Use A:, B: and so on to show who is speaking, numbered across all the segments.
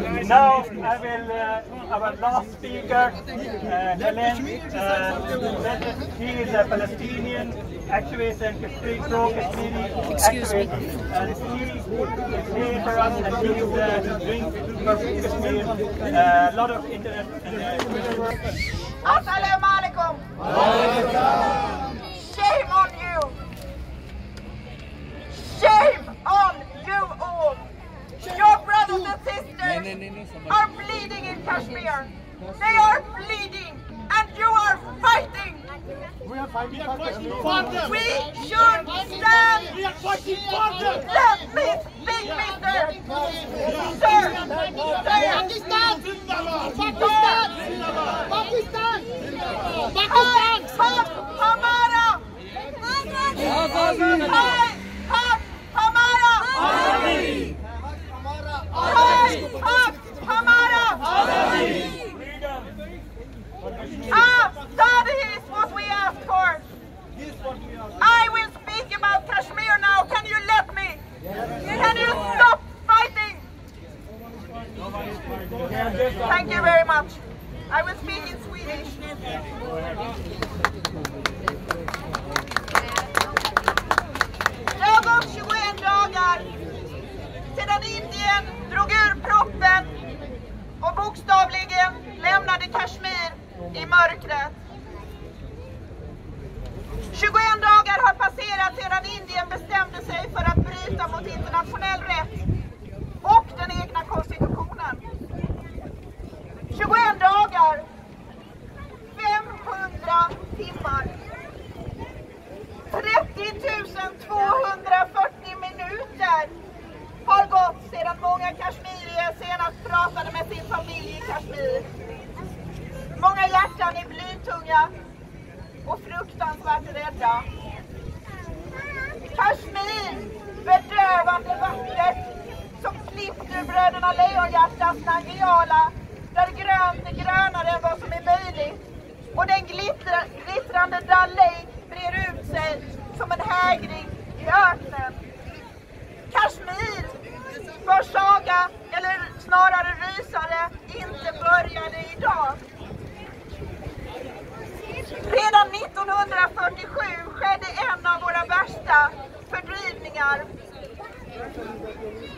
A: Now I will, uh, our last speaker, uh, Helen, uh, he is a Palestinian activist and Kashmiri, pro-Kashmiri activist. And he is here for us and he is uh, doing for Kashmir a lot of internet and uh, Twitter work.
B: Assalamu alaikum. Are bleeding in Kashmir. They are bleeding and you are fighting.
C: We are fighting for Kashmir.
B: We should stand.
C: We are fighting for them.
B: Let me speak, mister. Sir. Sir.
C: Pakistan! Pakistan! Pakistan! Pakistan!
B: Thank you very much. I will speak in Swedish. Det har gått 21 dagar sedan Indien drog ur proppen och bokstavligen lämnade Kashmir i mörkret. 21 dagar har passerat sedan Indien bestämde sig för att bryta mot internationell rätt och den egna konstitutionen. 21 dagar, 500 timmar. 30 240 minuter har gått sedan många kashmirier senast pratade med sin familj i Kashmir. Många hjärtan är blytunga och inte rädda. Kashmir, bedövande vackert, som klippt ur bröderna Lejonhjärtas Nangijala, där grönt är grönare än vad som är möjligt. Och den glittra, glittrande Dal Lake brer ut sig som en hägring i öknen. Kashmir, vars saga, eller snarare rysare, inte började idag. Redan 1947 skedde en av våra värsta fördrivningar.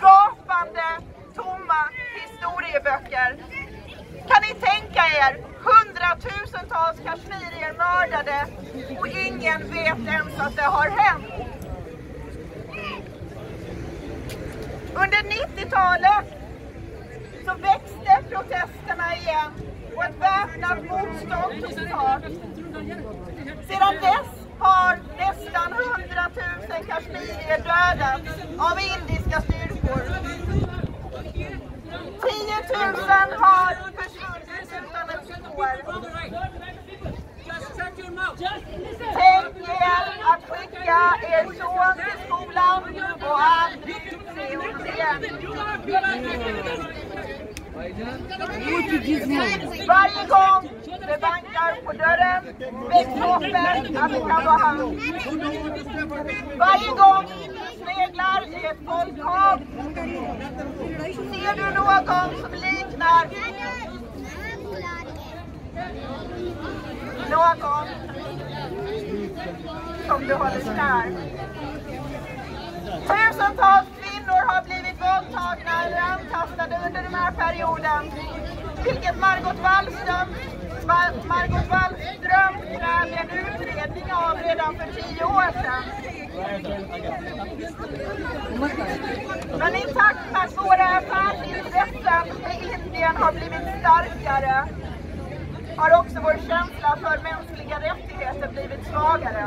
B: Gapande, tomma historieböcker. Kan ni tänka er hundratusentals kashmirier mördade och ingen vet ens att det har hänt? Under 90-talet så växte protesterna igen och ett väpnat motstånd tog fart. Sedan dess har nästan 100 000 kashmirier dödats av indiska styrkor. 10 000 har försvunnit utan ett spår. Tänk er att skicka er son till skolan och aldrig se honom igen. Varje gång det bankar på dörren väcks att det kan vara han. Varje gång du sneglar i ett folkhav ser du någon som liknar någon som du håller kär. Tusentals kvinnor har blivit våldtagna eller antastade under den här perioden. Vilket Margot Wallström, Margot Wallström krävde en utredning av redan för tio år sedan. Men i takt med att våra affärsintressen med Indien har blivit starkare har också vår känsla för mänskliga rättigheter blivit svagare.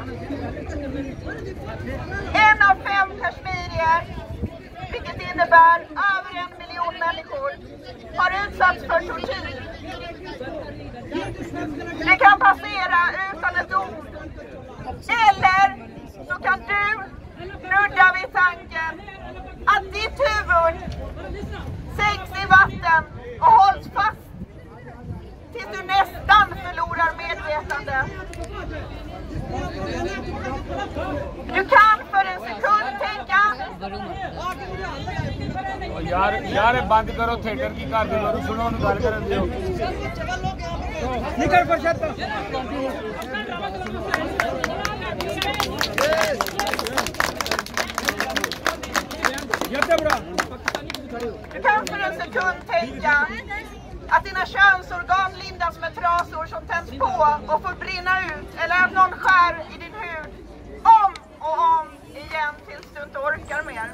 B: En av fem kashmirier, vilket innebär över en miljon människor, har utsatts för tortyr. Det kan passera utan ett ord. Eller så kan du nudda vid tanken att ditt huvud sänks i vatten och hålls fast tills du nästan förlorar medvetande. Du kan för en sekund tänka...
D: यार यार बंद करो थिएटर की घर सुनो गल कर
A: निकल प्रसाद Jättebra!
B: Du kan för en sekund tänka att dina könsorgan lindas med trasor som tänds på och får brinna ut eller att någon skär i din hud om och om igen tills du inte orkar mer.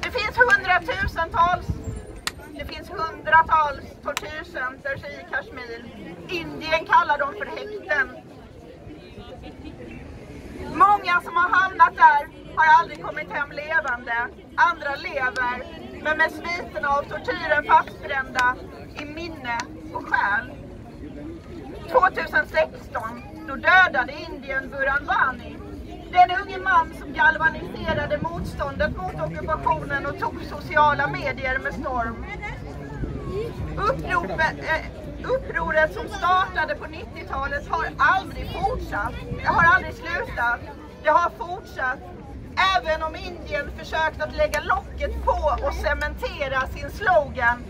B: Det finns hundratusentals det finns hundratals tortyrcenter i Kashmir. Indien kallar dem för häkten. Många som har hamnat där har aldrig kommit hem levande. Andra lever, men med sviterna av tortyren fastbrända i minne och själ. 2016, då dödade Indien Buranwani den unge man som galvaniserade motståndet mot ockupationen och tog sociala medier med storm. Uppropet, eh, upproret som startade på 90-talet har aldrig fortsatt. Det har aldrig slutat. Det har fortsatt även om Indien försökt att lägga locket på och cementera sin slogan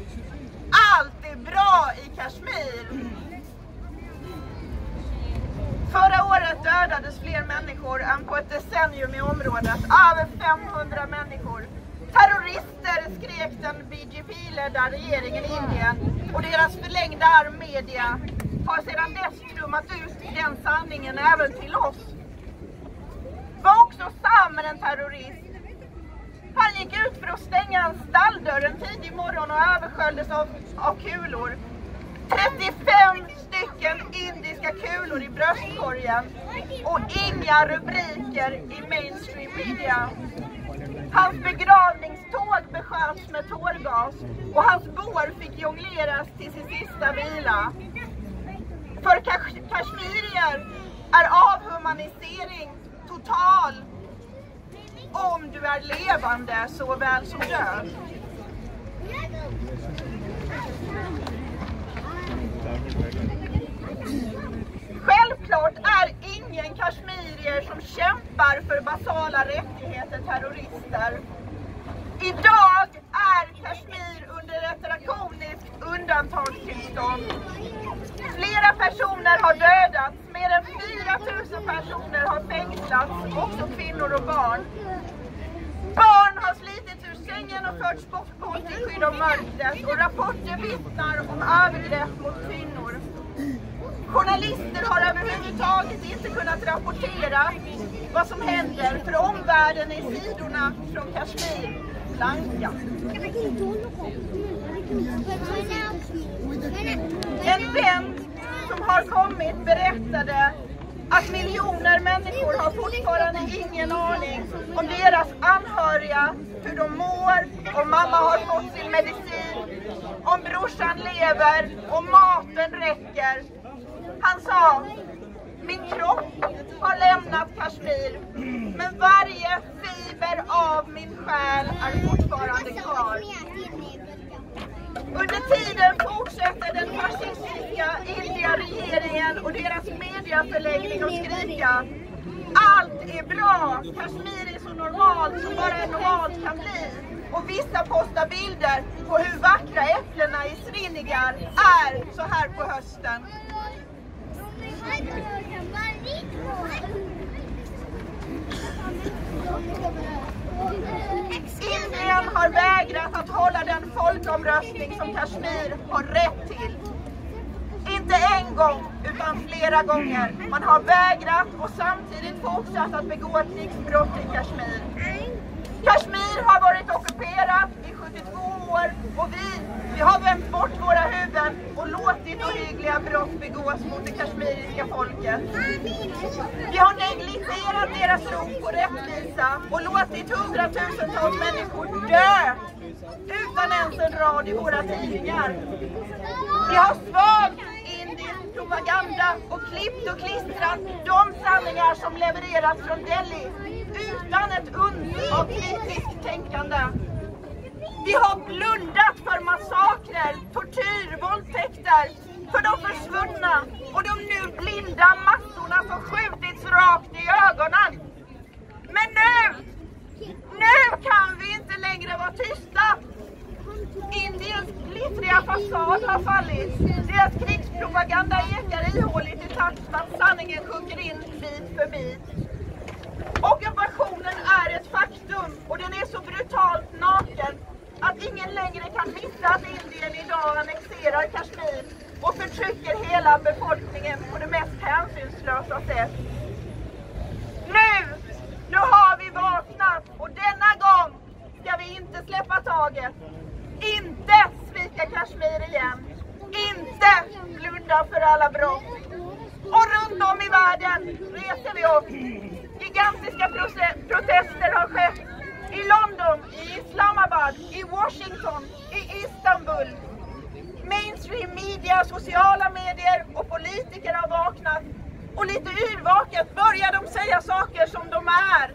B: Allt är bra i Kashmir. Förra året dödades fler människor än på ett decennium i området. Över 500 människor. Terrorister skrek den BJP-ledda regeringen i Indien och deras förlängda arm media har sedan dess trummat ut den sanningen även till oss. Var också Sam en terrorist? Han gick ut för att stänga en stalldörr en tidig morgon och översköljdes av, av kulor. 35 stycken indiska kulor i bröstkorgen och inga rubriker i mainstream media. Hans begravningståg besköts med tårgas och hans bår fick jongleras till sin sista vila. För kash- kashmirier är avhumanisering total om du är levande såväl som död. Självklart är ingen kashmirier som kämpar för basala rättigheter terrorister. Idag är Kashmir under ett drakoniskt undantagstillstånd. Flera personer har dödats, mer än 4000 personer har fängslats, också kvinnor och barn. Barn har slitits ur sängen och förts bort bort i skydd av mörkret och rapporter vittnar om övergrepp mot kvinnor. Journalister har överhuvudtaget inte kunnat rapportera vad som händer för omvärlden är sidorna från Kashmir blanka. En vän som har kommit berättade att miljoner människor har fortfarande ingen aning om deras anhöriga, hur de mår, om mamma har fått sin medicin, om brorsan lever, om maten räcker. Han sa, min kropp har lämnat Kashmir, men varje fiber av min själ är fortfarande kvar. Under tiden fortsätter den fascistiska indiska regeringen och deras mediaförläggning att skrika Allt är bra! Kashmir är så normalt som bara normalt kan bli. Och vissa postar bilder på hur vackra äpplena i Srinigar är så här på hösten. Indien har vägrat att hålla den folkomröstning som Kashmir har rätt till. Inte en gång, utan flera gånger. Man har vägrat och samtidigt fortsatt att begå krigsbrott i Kashmir. Kashmir har varit ockuperat i 72 år och vi, vi har vänt bort våra huvuden och låtit ohyggliga brott begås mot det kashmiriska folket. Vi har negligerat deras rop på rättvisa och låtit hundratusentals människor dö utan ens en rad i våra tidningar. Vi har svalt indisk propaganda och klippt och klistrat de sanningar som levererats från Delhi utan ett uns av kritiskt tänkande. Vi har blundat för massakrer, tortyr, våldtäkter, för de försvunna och de nu blinda massorna som skjutits rakt i ögonen. Men nu, Nu kan vi inte längre vara tysta. Indiens glittriga fasad har fallit. Deras krigspropaganda ekar ihåligt i takt med att sanningen sjunker in bit för bit. Ockupationen är ett faktum och den är så brutalt naken att ingen längre kan missa att Indien idag annexerar Kashmir och förtrycker hela befolkningen på det mest hänsynslösa sätt. Nu, nu har vi vaknat och denna gång ska vi inte släppa taget. Inte svika Kashmir igen. Inte blunda för alla brott. Och runt om i världen reser vi oss Politiska protester har skett i London, i Islamabad, i Washington, i Istanbul. Mainstream media, sociala medier och politiker har vaknat. Och lite yrvaket börjar de säga saker som de är.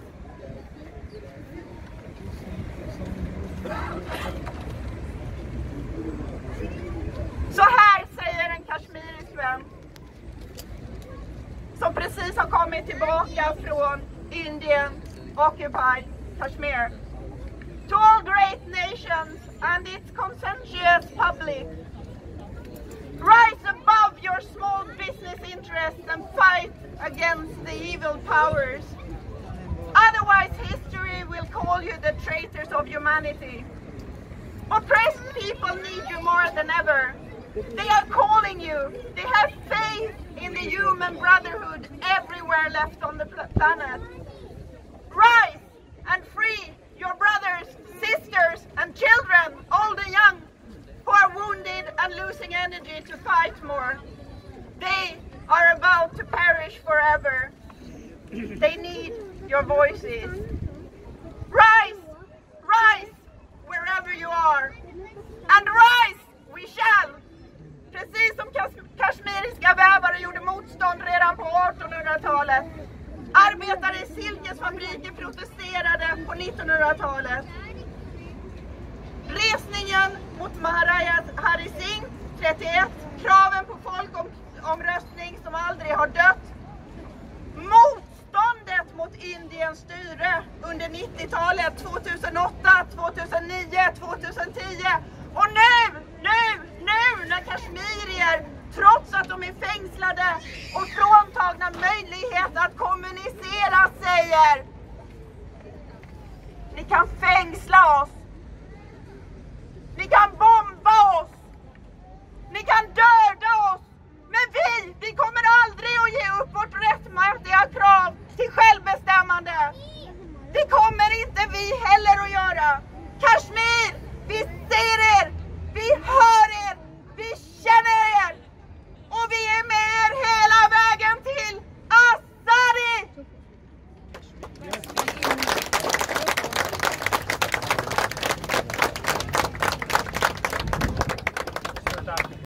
B: Så här säger en kashmirisk vän som precis har kommit tillbaka från Indien occupied Kashmir. To all great nations and its conscientious public, rise above your small business interests and fight against the evil powers. Otherwise, history will call you the traitors of humanity. Oppressed people need you more than ever. They are calling you. They have faith in the human brotherhood everywhere left on the planet. Rise and free your brothers, sisters, and children, old and young, who are wounded and losing energy to fight more. They are about to perish forever. They need your voices. Rise, rise, wherever you are. And rise, we shall. Precis som kas- kashmiriska vävare gjorde motstånd redan på 1800-talet. Arbetare i silkesfabriker protesterade på 1900-talet. Resningen mot Maharaja Hari Singh 31, kraven på folkomröstning som aldrig har dött. Motståndet mot Indiens styre under 90-talet, 2008, 2009, 2010 och nu, nu, nu när kashmirier trots att de är fängslade och fråntagna möjlighet att kommunicera säger Ni kan fängsla oss. Ni kan bomba oss. Ni kan döda oss. Men vi, vi kommer aldrig att ge upp vårt rättmätiga krav till självbestämmande. Det kommer inte vi heller att göra. Kashmir, vi ser er,